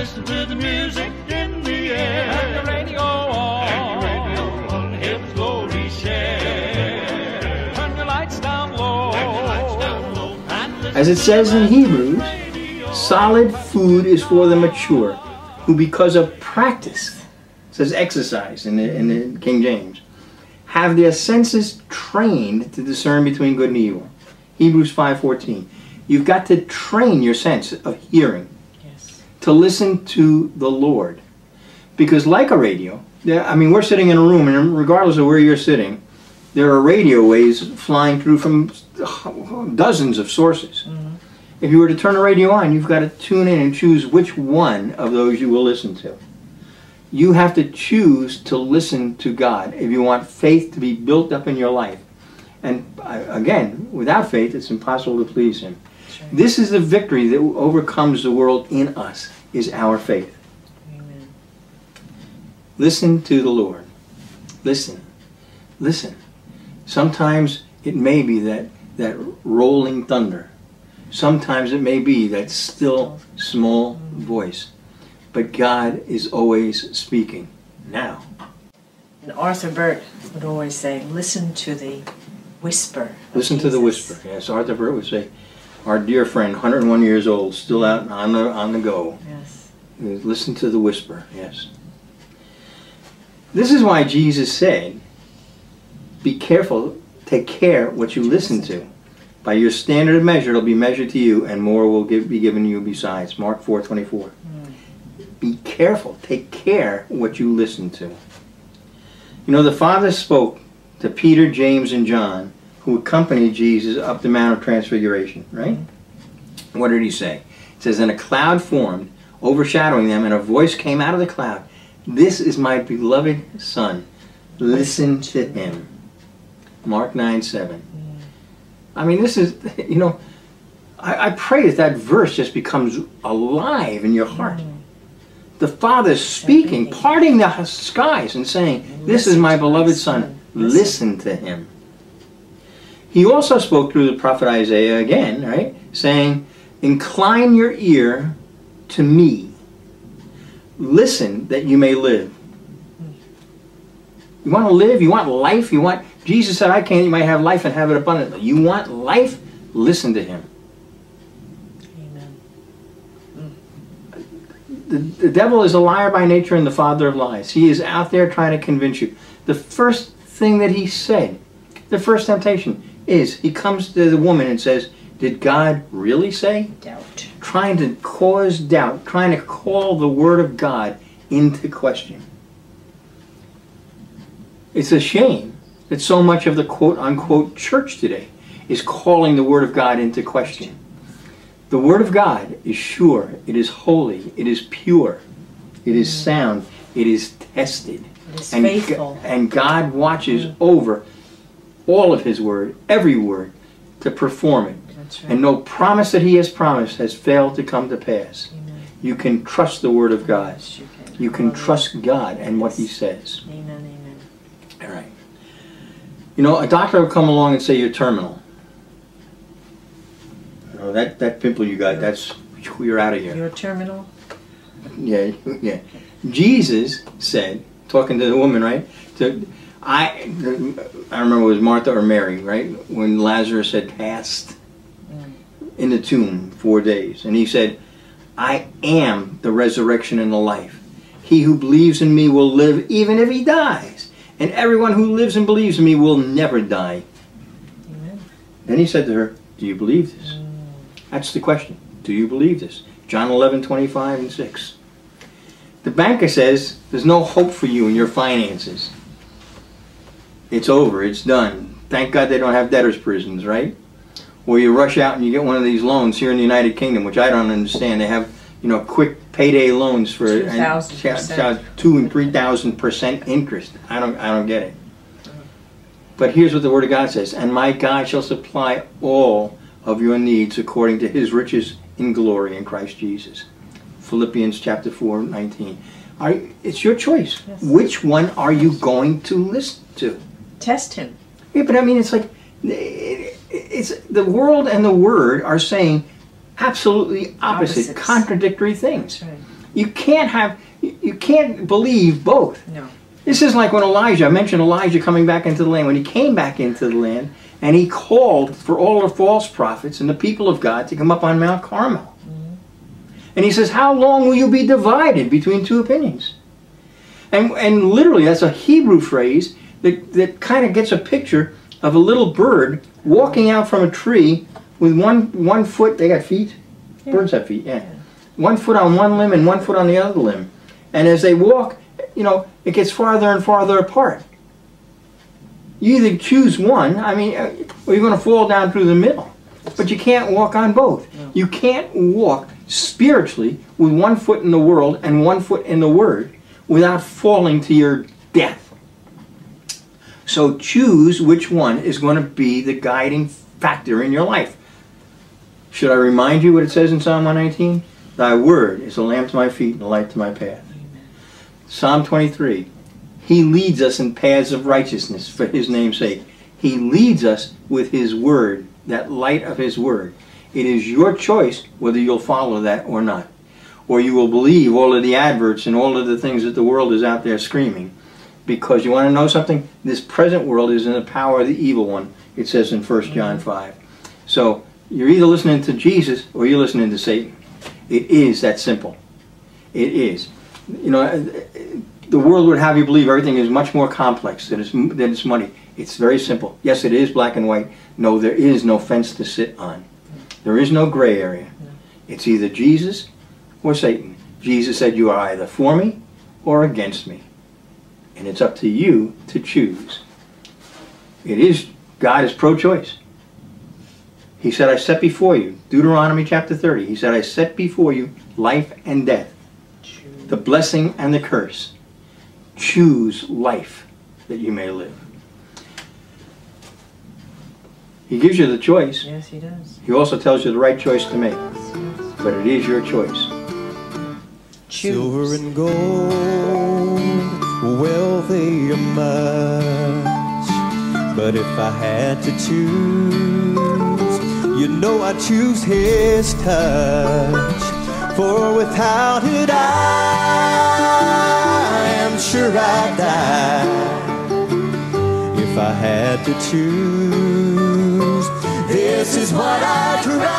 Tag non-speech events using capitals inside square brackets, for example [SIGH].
listen to the music in the air. And the radio on. And the radio on. Heaven's glory share. Turn your lights down low. Turn your lights down low. And As it says in Hebrews, solid food is for the mature, who because of practice, says exercise in the, in the King James, have their senses trained to discern between good and evil. Hebrews 5.14. You've got to train your sense of hearing Yes. To listen to the Lord. Because like a radio, I mean, we're sitting in a room, and regardless of where you're sitting, there are radio waves flying through from dozens of sources. If you were to turn the radio on, you've got to tune in and choose which one of those you will listen to. You have to choose to listen to God if you want faith to be built up in your life. And uh, again, without faith, it's impossible to please Him. This is the victory that overcomes the world in us, is our faith. Amen. Listen to the Lord. Listen. Listen. Sometimes it may be that, that rolling thunder. Sometimes it may be that still small voice. But God is always speaking. Now. And Arthur Burt would always say, listen to the whisper. Listen to the whisper. Yes, Arthur Burt would say, our dear friend, 101 years old, still out on the, on the go. Yes. Listen to the whisper, yes. This is why Jesus said, be careful, take care what you listen to. By your standard of measure, it'll be measured to you, and more will give, be given you besides. Mark 4.24. Hmm. Be careful, take care what you listen to. You know, the Father spoke to Peter, James, and John, who accompanied Jesus up the Mount of Transfiguration, right? What did he say? It says, And a cloud formed, overshadowing them, and a voice came out of the cloud. This is my beloved Son. Listen to him. Mark 9 7. I mean, this is, [LAUGHS] you know, I, I pray that that verse just becomes alive in your heart. The Father's speaking, parting the skies and saying, This is my beloved son. Listen to him. He also spoke through the prophet Isaiah again, right? Saying, Incline your ear to me. Listen that you may live. You want to live? You want life? You want Jesus said, I came, you might have life and have it abundantly. You want life? Listen to him. Amen. Mm. The, the devil is a liar by nature and the father of lies. He is out there trying to convince you. The first thing that he said, the first temptation, is he comes to the woman and says, Did God really say? Doubt. Trying to cause doubt, trying to call the word of God into question. It's a shame that so much of the quote unquote church today is calling the word of God into question. The word of God is sure, it is holy, it is pure, it is mm-hmm. sound, it is tested. It is And, faithful. and God watches over all of his word, every word, to perform it. That's right. And no promise that he has promised has failed to come to pass. Amen. You can trust the word of God. Yes, you can. You can trust God and what he says. Amen, amen. All right. You know, a doctor will come along and say you're terminal. You know, that, that pimple you got, that's, you're out of here. You're terminal? Yeah, yeah. Jesus said, talking to the woman, right? To, I, I remember it was Martha or Mary, right? When Lazarus had passed mm. in the tomb four days. And he said, I am the resurrection and the life. He who believes in me will live even if he dies. And everyone who lives and believes in me will never die. Amen. Then he said to her, Do you believe this? Mm. That's the question. Do you believe this? John 11, 25 and 6. The banker says, There's no hope for you in your finances. It's over. It's done. Thank God they don't have debtors' prisons, right? Or you rush out and you get one of these loans here in the United Kingdom, which I don't understand. They have, you know, quick payday loans for and 2,000%. cha- cha- two and three thousand percent interest. I don't, I don't get it. But here's what the Word of God says: "And my God shall supply all of your needs according to His riches in glory in Christ Jesus." Philippians chapter 4, 19. Are, it's your choice. Yes. Which one are you going to listen to? Test him. Yeah, but I mean, it's like it, it's the world and the Word are saying absolutely opposite, Opposites. contradictory things. Right. You can't have, you you can't believe both. No. This is like when Elijah, I mentioned Elijah coming back into the land. When he came back into the land and he called for all the false prophets and the people of God to come up on Mount Carmel. And he says, How long will you be divided between two opinions? And, and literally, that's a Hebrew phrase that, that kind of gets a picture of a little bird walking out from a tree with one, one foot, they got feet? Yeah. Birds have feet, yeah. One foot on one limb and one foot on the other limb. And as they walk, you know, it gets farther and farther apart. You either choose one, I mean, uh, or you're going to fall down through the middle. But you can't walk on both. You can't walk spiritually with one foot in the world and one foot in the Word without falling to your death. So choose which one is going to be the guiding factor in your life. Should I remind you what it says in Psalm 119? Thy word is a lamp to my feet and a light to my path. Psalm 23. He leads us in paths of righteousness for his name's sake. He leads us with his word, that light of his word. It is your choice whether you'll follow that or not. Or you will believe all of the adverts and all of the things that the world is out there screaming. Because you want to know something? This present world is in the power of the evil one, it says in 1 mm-hmm. John 5. So you're either listening to Jesus or you're listening to Satan. It is that simple. It is. You know, the world would have you believe everything is much more complex than it's, than it's money. It's very simple. Yes, it is black and white. No, there is no fence to sit on. There is no gray area. It's either Jesus or Satan. Jesus said, You are either for me or against me. And it's up to you to choose. It is, God is pro choice. He said, I set before you, Deuteronomy chapter 30, he said, I set before you life and death, the blessing and the curse. Choose life that you may live. He gives you the choice. Yes, he does. He also tells you the right choice to make. But it is your choice. Silver and gold, wealthy are much. But if I had to choose, you know I choose his touch. For without it, I am sure I'd die. If I had to choose, this is what I'd try.